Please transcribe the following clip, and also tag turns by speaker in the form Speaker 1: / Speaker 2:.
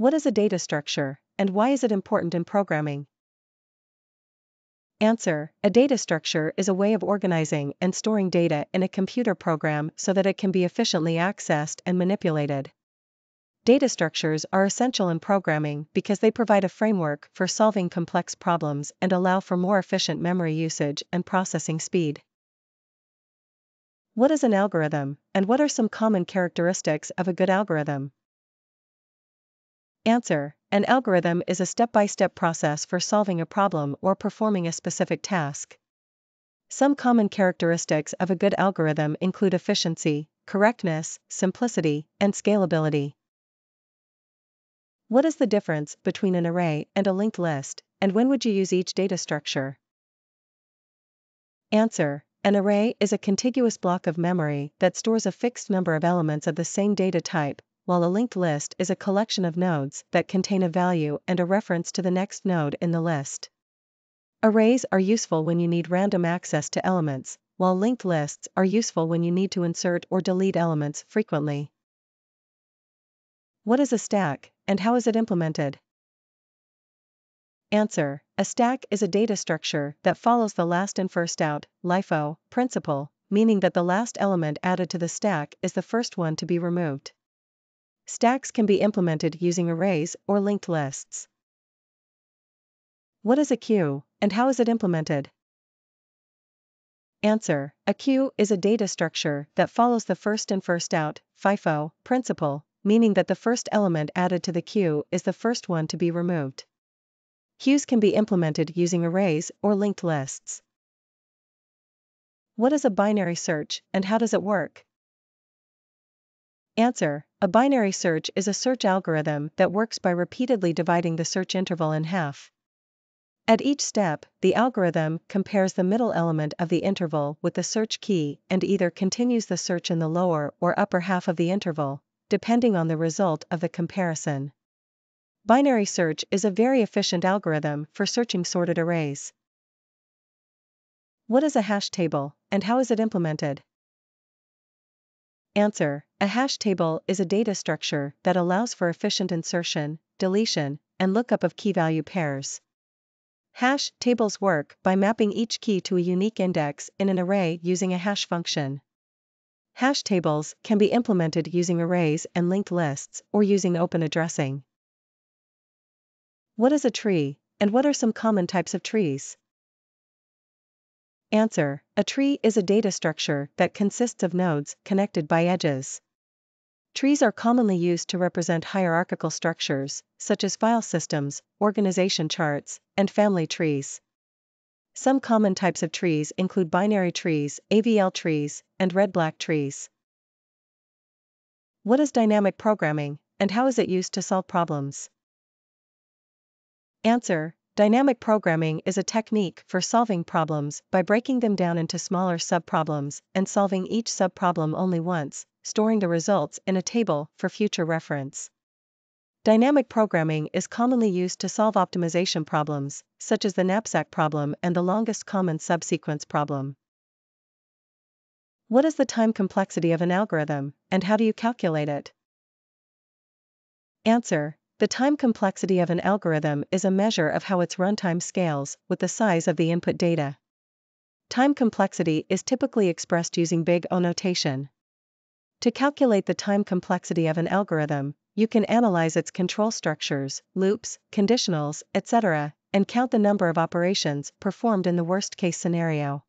Speaker 1: What is a data structure, and why is it important in programming? Answer A data structure is a way of organizing and storing data in a computer program so that it can be efficiently accessed and manipulated. Data structures are essential in programming because they provide a framework for solving complex problems and allow for more efficient memory usage and processing speed. What is an algorithm, and what are some common characteristics of a good algorithm? Answer An algorithm is a step by step process for solving a problem or performing a specific task. Some common characteristics of a good algorithm include efficiency, correctness, simplicity, and scalability. What is the difference between an array and a linked list, and when would you use each data structure? Answer An array is a contiguous block of memory that stores a fixed number of elements of the same data type, while a linked list is a collection of nodes that contain a value and a reference to the next node in the list. Arrays are useful when you need random access to elements, while linked lists are useful when you need to insert or delete elements frequently. What is a stack, and how is it implemented? Answer A stack is a data structure that follows the last in first out LIFO, principle, meaning that the last element added to the stack is the first one to be removed. Stacks can be implemented using arrays or linked lists. What is a queue, and how is it implemented? Answer A queue is a data structure that follows the first in first out FIFO, principle, meaning that the first element added to the queue is the first one to be removed. Queues can be implemented using arrays or linked lists. What is a binary search, and how does it work? Answer A binary search is a search algorithm that works by repeatedly dividing the search interval in half. At each step, the algorithm compares the middle element of the interval with the search key and either continues the search in the lower or upper half of the interval, depending on the result of the comparison. Binary search is a very efficient algorithm for searching sorted arrays. What is a hash table, and how is it implemented? Answer A hash table is a data structure that allows for efficient insertion, deletion, and lookup of key value pairs. Hash tables work by mapping each key to a unique index in an array using a hash function. Hash tables can be implemented using arrays and linked lists or using open addressing. What is a tree, and what are some common types of trees? Answer A tree is a data structure that consists of nodes connected by edges. Trees are commonly used to represent hierarchical structures, such as file systems, organization charts, and family trees. Some common types of trees include binary trees, AVL trees, and red-black trees. What is dynamic programming, and how is it used to solve problems? Answer Dynamic programming is a technique for solving problems by breaking them down into smaller subproblems and solving each subproblem only once, storing the results in a table for future reference. Dynamic programming is commonly used to solve optimization problems, such as the knapsack problem and the longest common subsequence problem. What is the time complexity of an algorithm, and how do you calculate it? Answer the time complexity of an algorithm is a measure of how its runtime scales with the size of the input data. Time complexity is typically expressed using big O notation. To calculate the time complexity of an algorithm, you can analyze its control structures, loops, conditionals, etc., and count the number of operations performed in the worst case scenario.